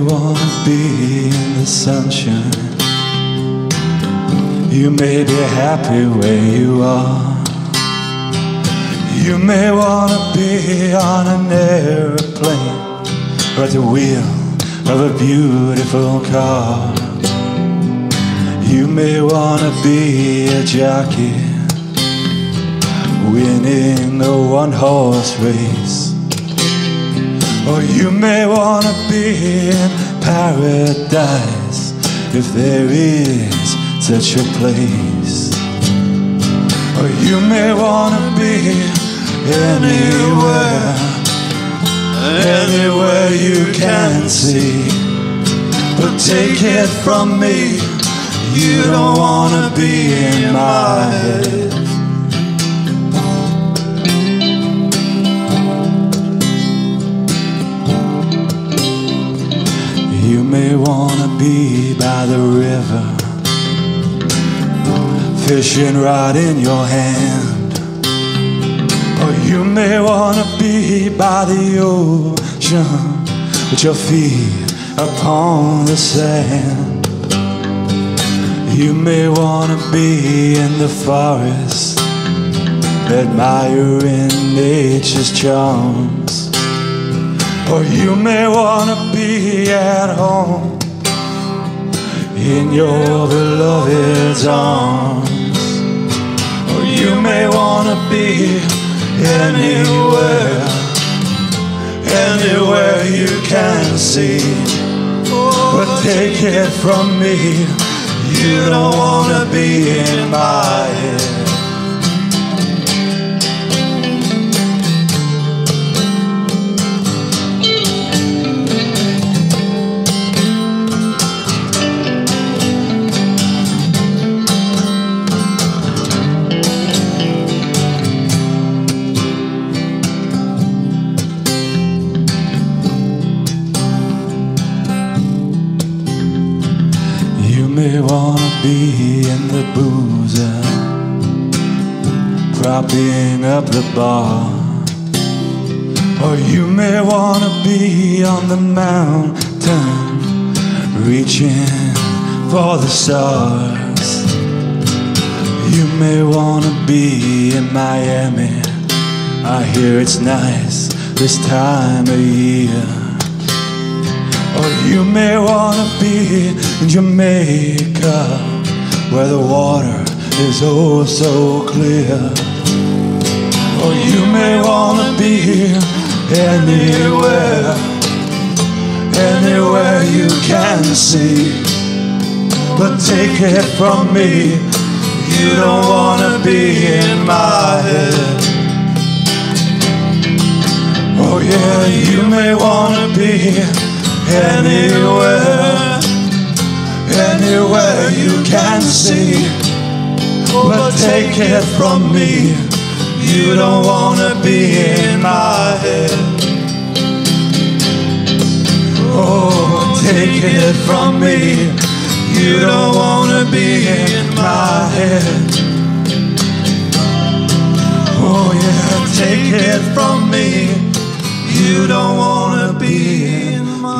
wanna be in the sunshine. You may be happy where you are. You may wanna be on an airplane or at the wheel of a beautiful car. You may wanna be a jockey winning a one horse race. Or you may wanna be in paradise if there is such a place. Or you may wanna be anywhere, anywhere you can see. But take it from me, you don't wanna be in my head. May wanna be by the river, fishing rod in your hand. Or you may wanna be by the ocean, with your feet upon the sand. You may wanna be in the forest, admiring nature's charms. Or you may wanna be at home in your beloved's arms. Or you may wanna be anywhere, anywhere you can see. But take it from me, you don't wanna be in my head. May wanna be in the boozer, propping up the bar. Or you may wanna be on the mountain, reaching for the stars. You may wanna be in Miami. I hear it's nice this time of year. You may wanna be in Jamaica, where the water is oh so clear. Or you may wanna be anywhere, anywhere you can see. But take it from me, you don't wanna be in my head. Oh yeah, you may wanna be anywhere, anywhere you can see. But take it from me, you don't wanna be in my head. Oh, take it from me, you don't wanna be in my head. Oh yeah, take it from me, you don't wanna be in